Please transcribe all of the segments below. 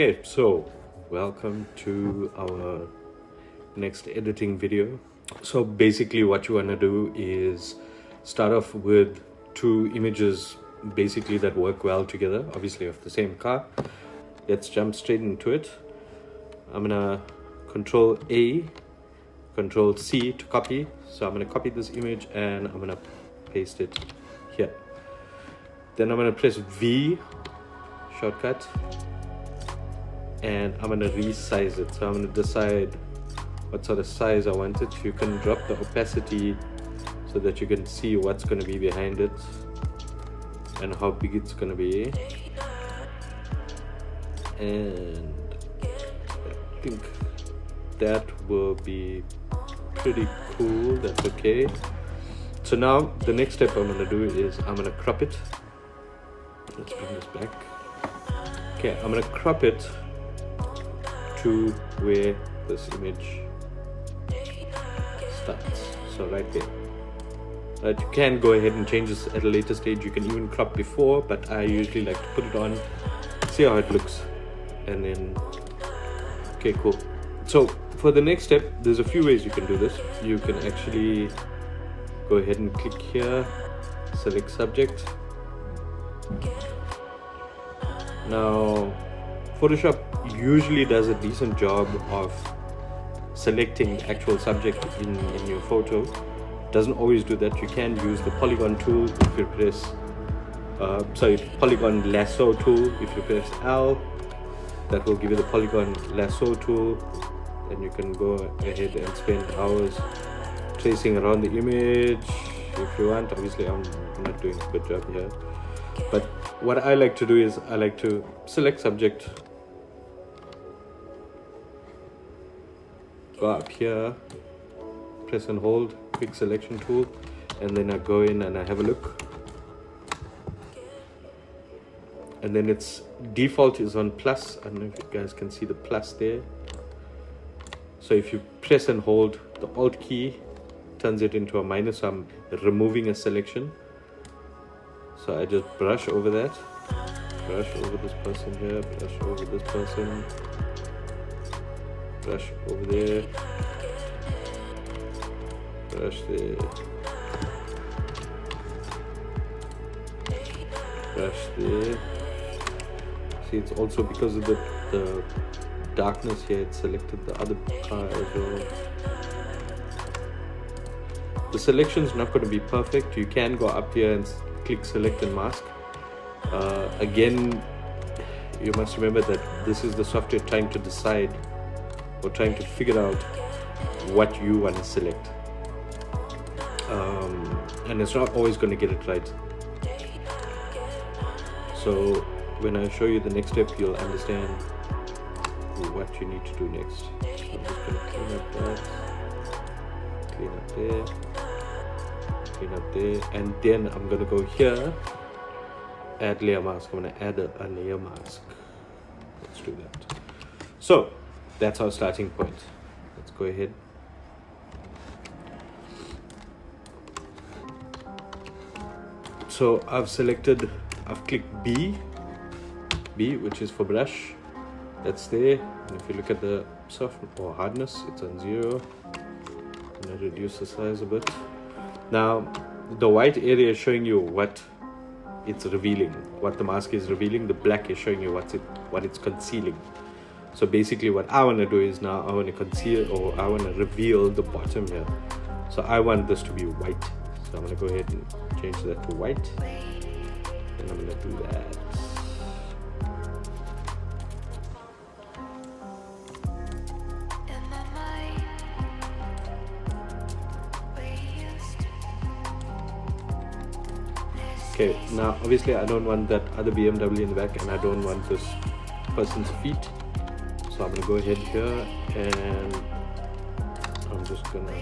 Okay, so welcome to our next editing video. So basically what you want to do is start off with two images basically that work well together, obviously of the same car. Let's jump straight into it. I'm gonna control A, control C to copy. So I'm gonna copy this image and I'm gonna paste it here. Then I'm gonna press V shortcut and I'm gonna resize it. So I'm gonna decide what sort of size I want it. You can drop the opacity so that you can see what's gonna be behind it and how big it's gonna be. And I think that will be pretty cool. That's okay. So now the next step I'm gonna do is I'm gonna crop it. Let's bring this back. Okay, I'm gonna crop it to where this image starts. So right there. Right, you can go ahead and change this at a later stage. You can even crop before, but I usually like to put it on, see how it looks, and then okay, cool. So for the next step, there's a few ways you can do this. You can actually go ahead and click here, select subject. Now, Photoshop usually does a decent job of selecting actual subject in, in your photo. Doesn't always do that. You can use the polygon tool if you press, uh, sorry, polygon lasso tool if you press L. That will give you the polygon lasso tool. And you can go ahead and spend hours tracing around the image if you want. Obviously, I'm not doing a good job here. But what I like to do is I like to select subject Uh, go up here press and hold quick selection tool and then I go in and I have a look. And then its default is on plus. I don't know if you guys can see the plus there. So if you press and hold the alt key turns it into a minus so I'm removing a selection. So I just brush over that. Brush over this person here brush over this person brush over there. Brush there. Brush there. See it's also because of the, the darkness here it selected the other car as well. The selection is not going to be perfect. You can go up here and click select and mask. Uh, again you must remember that this is the software trying to decide or trying to figure out what you want to select. Um, and it's not always going to get it right. So when I show you the next step you'll understand what you need to do next. I'm just going to clean up that clean up there clean up there and then I'm going to go here add layer mask. I'm going to add a, a layer mask. Let's do that. So that's our starting point. Let's go ahead. So I've selected, I've clicked B, B which is for brush, that's there. And if you look at the soft or hardness, it's on zero. I'm gonna reduce the size a bit. Now, the white area is showing you what it's revealing, what the mask is revealing. The black is showing you what's it, what it's concealing. So basically what I want to do is now I want to conceal or I want to reveal the bottom here. So I want this to be white. So I'm going to go ahead and change that to white. And I'm going to do that. Okay, now obviously I don't want that other BMW in the back and I don't want this person's feet so I'm gonna go ahead here and I'm just gonna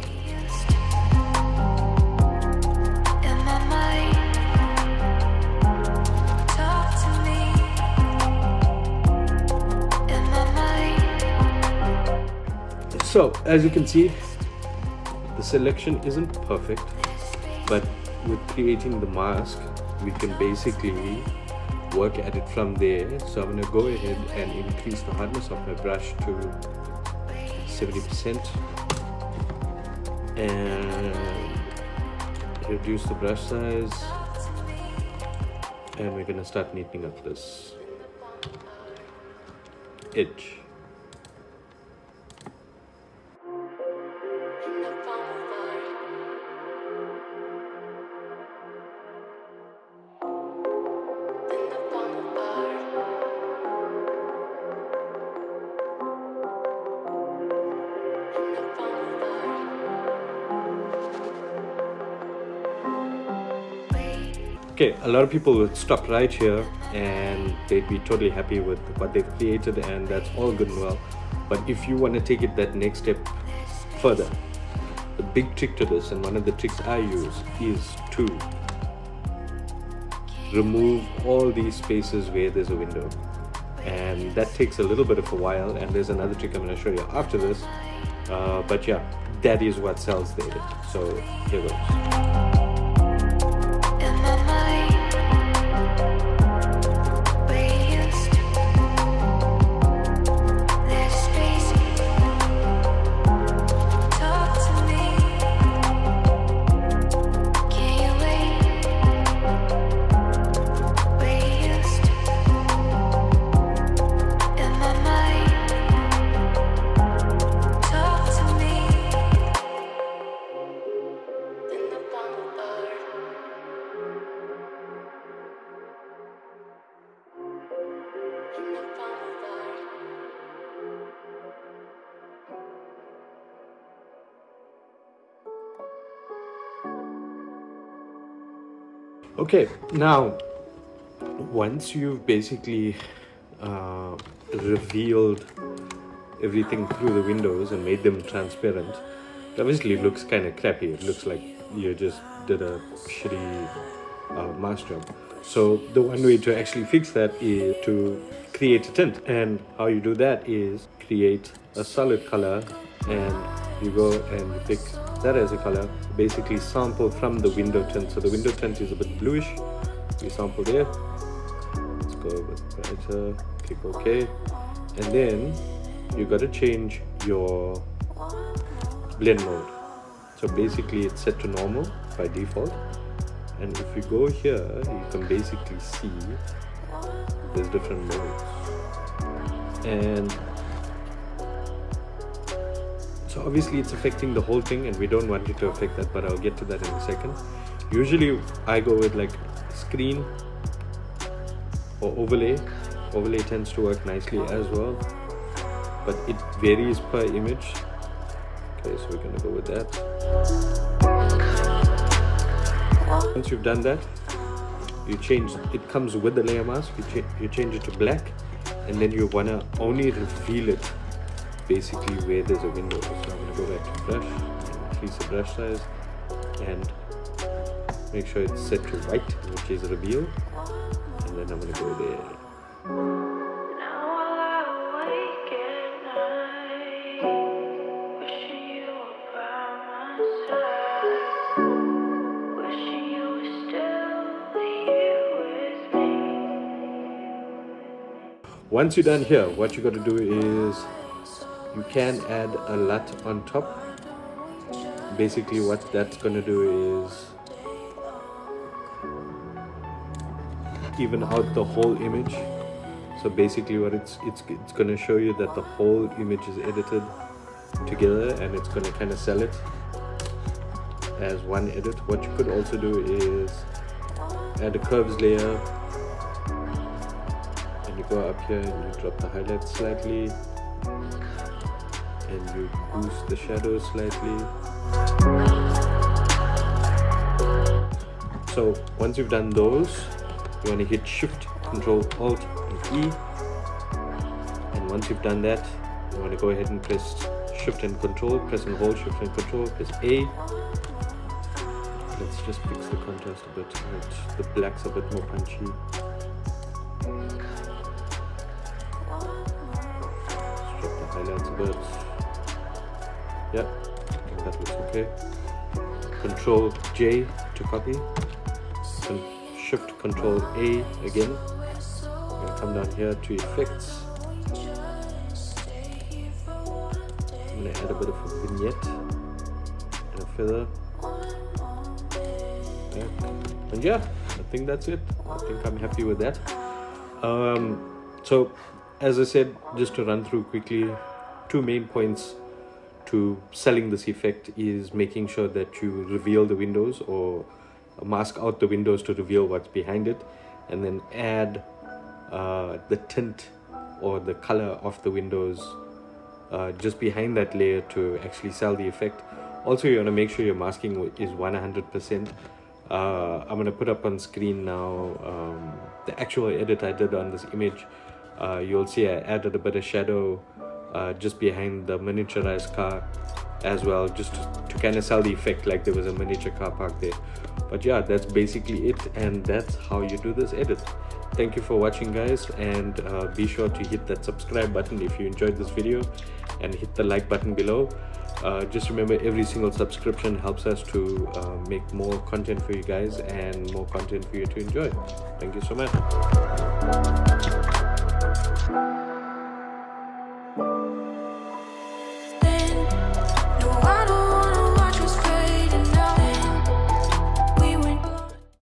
So as you can see the selection isn't perfect but with creating the mask we can basically work at it from there. So I'm gonna go ahead and increase the hardness of my brush to 70% and reduce the brush size and we're gonna start neatening up this edge. Okay a lot of people would stop right here and they'd be totally happy with what they've created and that's all good and well. But if you want to take it that next step further the big trick to this and one of the tricks i use is to remove all these spaces where there's a window. And that takes a little bit of a while and there's another trick i'm going to show you after this. Uh, but yeah that is what sells the edit so here goes Okay, now once you've basically uh, revealed everything through the windows and made them transparent, it obviously looks kind of crappy. It looks like you just did a shitty uh, mask job. So the one way to actually fix that is to create a tint. And how you do that is create a solid color and you go and you pick that as a color basically sample from the window tint. So the window tint is a bit bluish. You sample there let's go a bit brighter. Click ok. And then you got to change your blend mode. So basically it's set to normal by default. And if you go here you can basically see there's different modes. And so obviously it's affecting the whole thing and we don't want it to affect that, but I'll get to that in a second. Usually I go with like screen or overlay. Overlay tends to work nicely as well, but it varies per image. Okay, so we're gonna go with that. Once you've done that, you change, it comes with the layer mask, you, cha you change it to black, and then you wanna only reveal it basically where there's a window. So I'm going to go back to brush, increase the brush size, and make sure it's set to white, which is reveal. And then I'm going to go there. Once you're done here, what you got to do is you can add a LUT on top. Basically what that's gonna do is even out the whole image. So basically what it's it's it's gonna show you that the whole image is edited together and it's gonna kind of sell it as one edit. What you could also do is add a curves layer and you go up here and you drop the highlights slightly and you boost the shadows slightly. So once you've done those you want to hit shift control alt and e. And once you've done that you want to go ahead and press shift and control press and hold shift and control press a. Let's just fix the contrast a bit the black's a bit more punchy. Highlights a bit Yep, I that looks okay. Control J to copy. Shift Control A again. Come down here to effects. I'm gonna add a bit of a vignette and a feather. Yeah. and yeah I think that's it. I think I'm happy with that. Um, so as I said just to run through quickly two main points to selling this effect is making sure that you reveal the windows or mask out the windows to reveal what's behind it and then add uh, the tint or the color of the windows uh, just behind that layer to actually sell the effect. Also you want to make sure your masking is 100% uh, I'm gonna put up on screen now um, the actual edit I did on this image. Uh, you'll see I added a bit of shadow uh, just behind the miniaturized car as well just to, to kind of sell the effect like there was a miniature car park there. But yeah that's basically it and that's how you do this edit. Thank you for watching guys and uh, be sure to hit that subscribe button if you enjoyed this video and hit the like button below. Uh, just remember every single subscription helps us to uh, make more content for you guys and more content for you to enjoy. Thank you so much